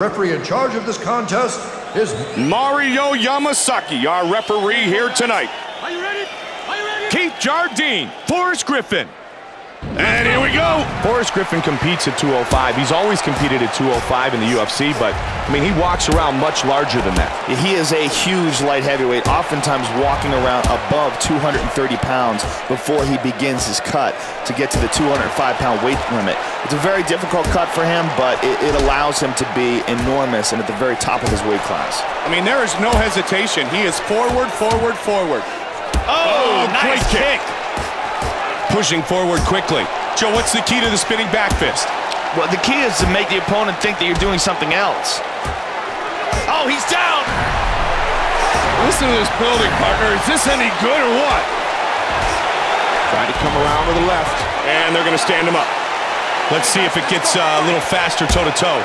Referee in charge of this contest is Mario Yamasaki, our referee here tonight. Are you ready? Are you ready? Keith Jardine, Forrest Griffin. And here we go. Forrest Griffin competes at 205. He's always competed at 205 in the UFC, but, I mean, he walks around much larger than that. He is a huge light heavyweight, oftentimes walking around above 230 pounds before he begins his cut to get to the 205-pound weight limit. It's a very difficult cut for him, but it, it allows him to be enormous and at the very top of his weight class. I mean, there is no hesitation. He is forward, forward, forward. Oh, oh great kick. Pushing forward quickly. Joe, what's the key to the spinning back fist? Well, the key is to make the opponent think that you're doing something else. Oh, he's down! Listen to this building, partner. Is this any good or what? Trying to come around to the left. And they're going to stand him up. Let's see if it gets uh, a little faster toe-to-toe.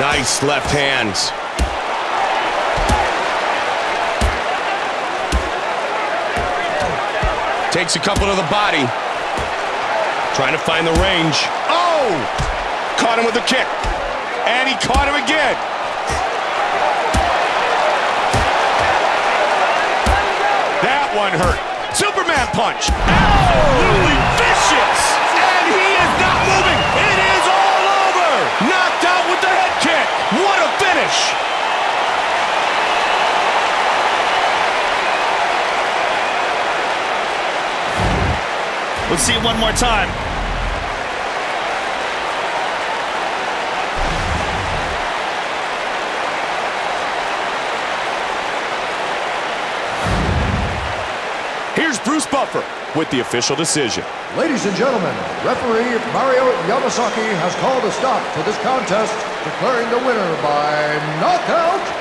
Nice left hands. Takes a couple to the body. Trying to find the range. Oh! Caught him with a kick. And he caught him again. That one hurt. Superman punch. Absolutely vicious. And he is not moving. It is all over. Knocked out with the head kick. What a finish. Let's see it one more time. Here's Bruce Buffer with the official decision. Ladies and gentlemen, referee Mario Yamasaki has called a stop to this contest, declaring the winner by knockout.